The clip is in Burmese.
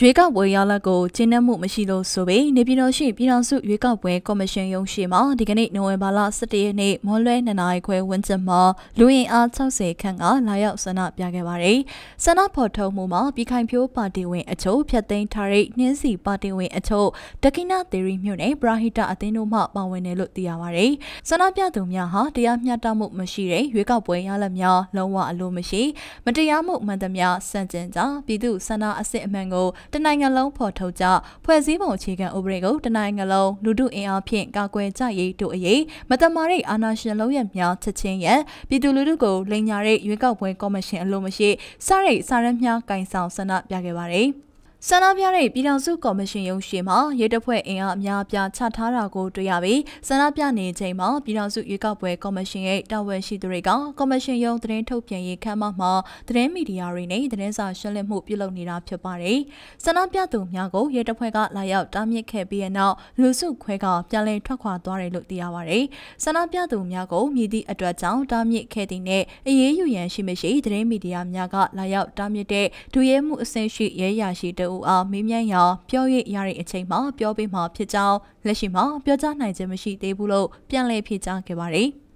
ရွေးကောက်ပွဲရလဒ်ကိုကျင်းနှံမှုမရှိလို့ဆိုပြီးနေပြည်တော်ရှိပြည်ထောင်စုရွေးကောက်ပွဲကော်မရှင်ရုံးရှိမှဒီကနေ့နိုဝင်ဘာလ17ရက်နေ့မွန်းလွဲ2နာရီခွဲဝန်းကျင်မှာလူရင်အား60ခန့်ကလာရောက်ဆန္ဒပြခဲ့ပါတယ်။ဆန္ဒဖော်ထုတ်မှုမှာပြည်ခိုင်ဖြိုးပါတီဝင်အချို့ဖျက်သိမ်းထားတဲ့နှင်းစီပါတီဝင်အချို့တကိနာသီရီမြို့နယ်ပရာဟိတအသင်းတို့မှပါဝင်တယ်လို့သိရပါတယ်။ဆန္ဒပြသူများဟာတရားမျှတမှုမရှိတဲ့ရွေးကောက်ပွဲရလဒ်များလုံးဝအလိုမရှိမတရားမှုမှန်သမျှစန့်ကျင်ကြပြည်သူဆန္ဒအစစ်အမှန်ကိုတနိုင်ငံလုံးဖော်ထုတ်ကြဖွဲ့စည်းပုံအခြေခံဥပဒေကိုတနိုင်ငံလုံးလူထုအင်အားဖြင့်ကာကွယ်ကြရေးတို့အရေးမတမာရိအာဏာရှင်လုံးရများချက်ချင်းရဲ့ပြည်သူလူထုကိုလိန်ညာတဲ့ရွေးကောက်ပွဲကော်မရှင်အလို့မရှိစရိတ်စာရမ်းများကင်ဆောင်ဆန္ဒပြခဲ့ပါတယ်။ ဆန္ဒပြတဲ့ပြည်ထောင်စုကော်မရှင်ရုံးရှိမှာရဲတပ်ဖွဲ့အင်အားအများအပြားချထားတာကိုတွေ့ရပြီးဆန္ဒပြနေချိန်မှာပြည်ထောင်စုရွေးကောက်ပွဲကော်မရှင်ရဲ့တာဝန်ရှိသူတွေကကော်မရှင်ရုံးသတင်းထုတ်ပြန်ရေးခန်းမမှာသတင်းမီဒီယာတွေနဲ့သတင်းစာရှင်းလင်းမှုပြုလုပ်နေတာဖြစ်ပါတယ်။ဆန္ဒပြသူများကိုရဲတပ်ဖွဲ့ကလာရောက်တားမြစ်ခဲ့ပြီးနောက်လူစုခွဲကပြန်လည်ထွက်ခွာသွားတယ်လို့သိရပါတယ်။ဆန္ဒပြသူများကိုမြည်သည့်အတွက်ကြောင့်တားမြစ်ခဲ့တဲ့နဲ့အရေးယူရန်ရှိမရှိသတင်းမီဒီယာများကလာရောက်တားမြစ်တဲ့ဒူရဲမှုအဆင့်ရှိရဲရရှိတဦးအားမေးမြန်းရာပြောရရတဲ့အချိန်မှာပြောပေးမှာဖြစ်ကြောင်းလက်ရှိမှာပြောကြားနိုင်ခြင်းမရှိသေးဘူးလို့ပြန်လည်ဖြေကြားခဲ့ပါတယ်။